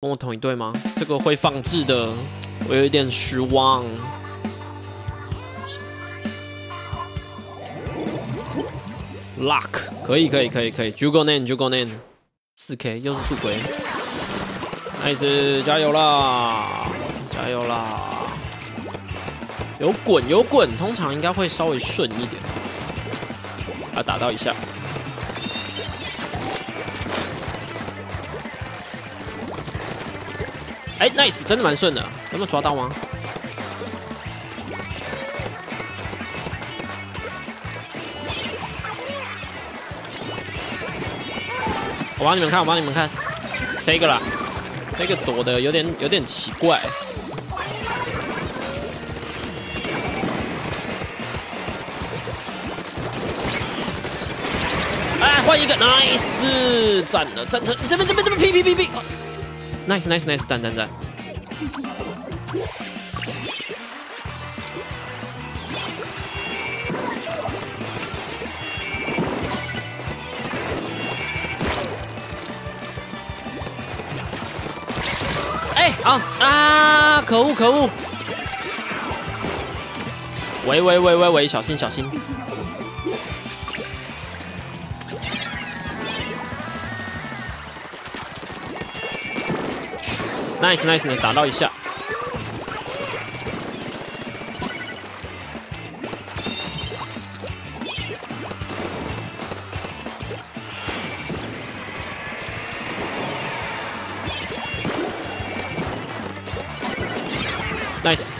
跟我同一队吗？这个会放置的，我有一点失望。Luck 可以可以可以可以，Jugo Name Jugo Name，四 K 又是速鬼，Nice 加油啦，加油啦！有滚有滚，通常应该会稍微顺一点。啊，打到一下。哎，nice，真的蛮顺的，有没有抓到吗？我帮你们看，我帮你们看，这个啦，这个躲的有点有点奇怪。哎，换一个，nice，赞了，赞赞，这边这边这边，劈劈劈劈，nice nice nice，赞赞赞。哎，啊啊，可恶可恶！喂喂喂喂喂，小心小心！Nice nice，能打到一下。Nice。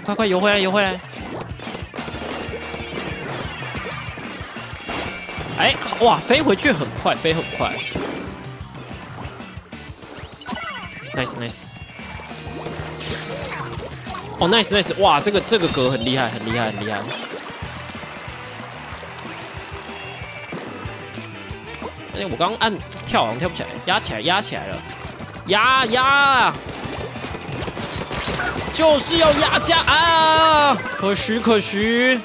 快快游回来游回来！哎，哇，飞回去很快，飞很快。Nice nice。哦，nice nice，哇，这个这个格很厉害，很厉害，很厉害。哎，我刚刚按跳好像跳不起来，压起来，压起来了，压压。就是要压价啊！可惜可惜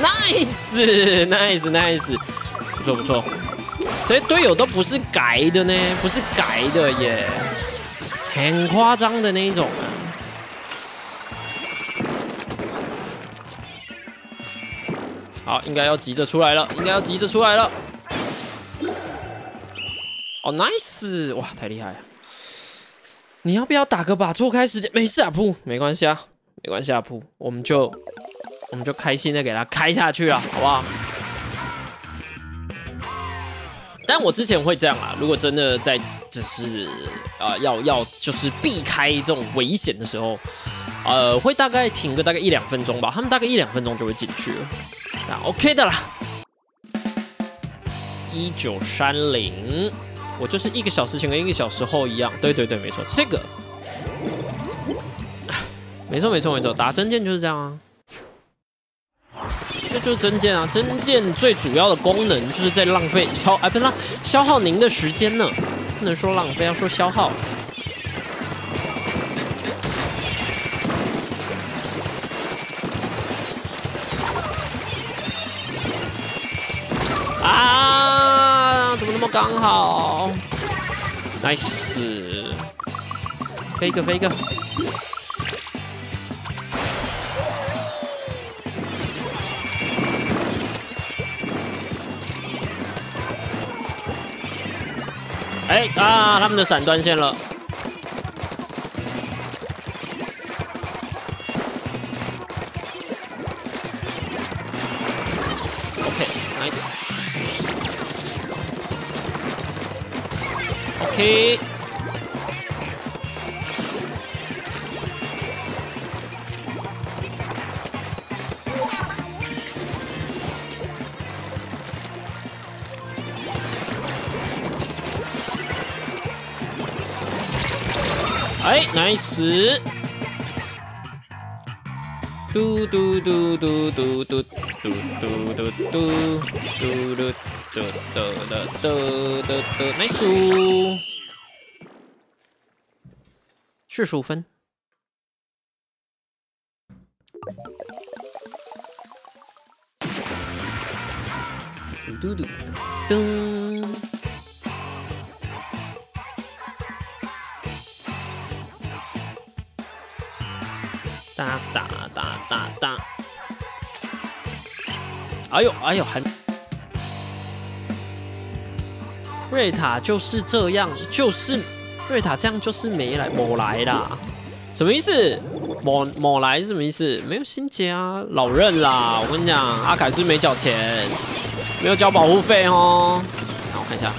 ，nice nice nice，不错不错，这些队友都不是改的呢，不是改的耶，很夸张的那一种啊。好，应该要急着出来了，应该要急着出来了。哦，nice，哇，太厉害了！你要不要打个把错开时间？没事啊，铺没关系啊，没关系啊，铺我们就我们就开心的给他开下去了，好不好？但我之前会这样啊，如果真的在只是啊要要就是避开这种危险的时候，呃，会大概停个大概一两分钟吧，他们大概一两分钟就会进去了，那 OK 的啦。一九三零。我就是一个小时前跟一个小时后一样，对对对，没错，这个，没错没错没错，打真剑就是这样啊，这就是真剑啊，真剑最主要的功能就是在浪费消，哎，不是浪消耗您的时间呢，不能说浪费，要说消耗。刚好，nice，飞一个飞一个，哎啊，他们的伞断线了。OK，nice。OK。哎，nice！嘟嘟嘟嘟嘟嘟嘟嘟嘟嘟嘟嘟嘟。得得得得得得，nice！四十五分。嘟嘟嘟，噔。哒哒哒哒哒。哎呦哎呦，还瑞塔就是这样，就是瑞塔这样就是没来某来啦，什么意思？某某来是什么意思？没有心结啊，老任啦！我跟你讲，阿凯是没缴钱，没有交保护费哦。让我看一下，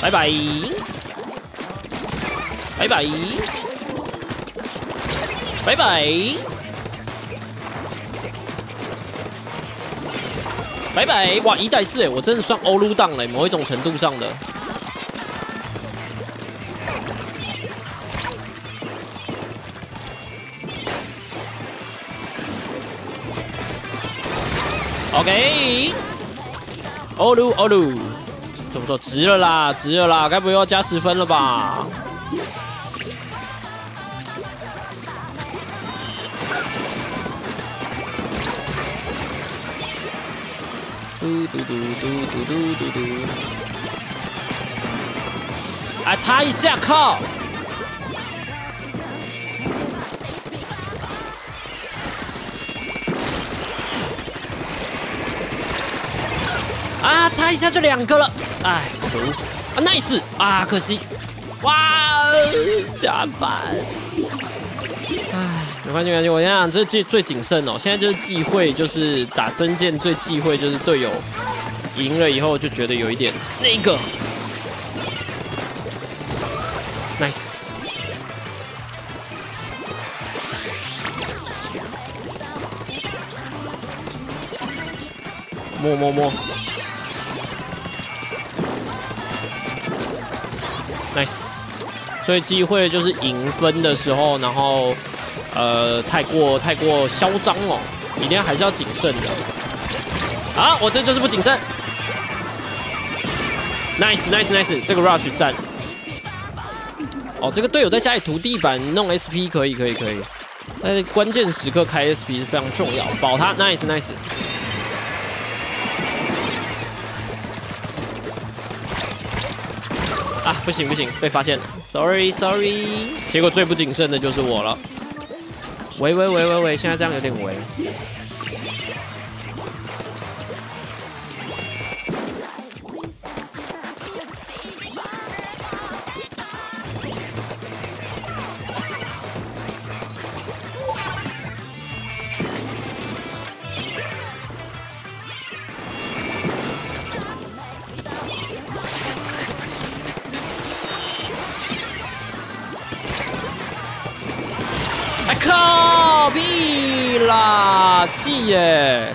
拜拜，拜拜，拜拜，拜拜！哇，一代四哎，我真的算欧撸档嘞，某一种程度上的。OK，欧鲁欧鲁，怎么说？值了啦，值了啦，该不会要加十分了吧？嘟嘟嘟嘟嘟嘟嘟嘟，啊，擦一下，靠！啊，擦一下就两个了，哎，可恶！啊，nice！啊，可惜，哇，加班！哎，没关系，没关系，我想想，这最最谨慎哦。现在就是忌讳，就是打真剑最忌讳就是队友赢了以后就觉得有一点那个，nice！摸摸摸。nice，所以机会就是赢分的时候，然后呃太过太过嚣张哦，一定要还是要谨慎的。好，我这就是不谨慎。nice nice nice，这个 rush 赞。哦，这个队友在家里涂地板弄 SP 可以可以可以，但是关键时刻开 SP 是非常重要，保他 nice nice。啊，不行不行，被发现了，sorry sorry，结果最不谨慎的就是我了。喂喂喂喂喂，现在这样有点喂。哎靠！屁啦！气耶！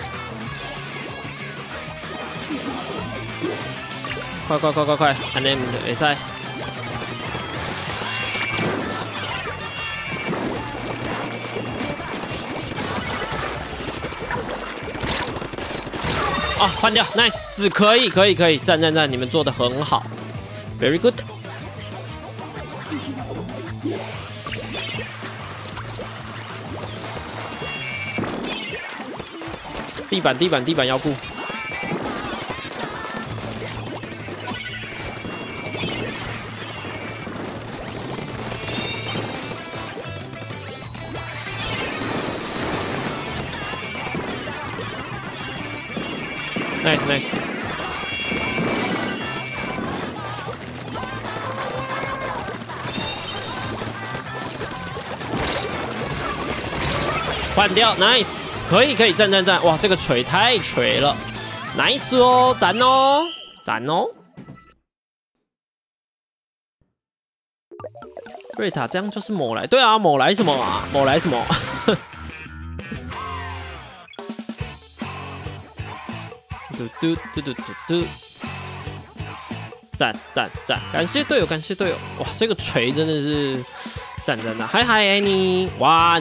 快快快快快！安尼唔会使。啊，换掉，nice，可以可以可以，赞赞赞，你们做的很好，very good。地板，地板，地板要顾。Nice, nice。换掉，nice。可以可以，赞赞赞！哇，这个锤太锤了，nice 哦，赞哦，赞哦！瑞塔这样就是某来，对啊，某来什么啊？某来什么？嘟嘟嘟嘟嘟嘟！赞赞赞！感谢队友，感谢队友！哇，这个锤真的是赞赞赞！嗨嗨，爱你！哇！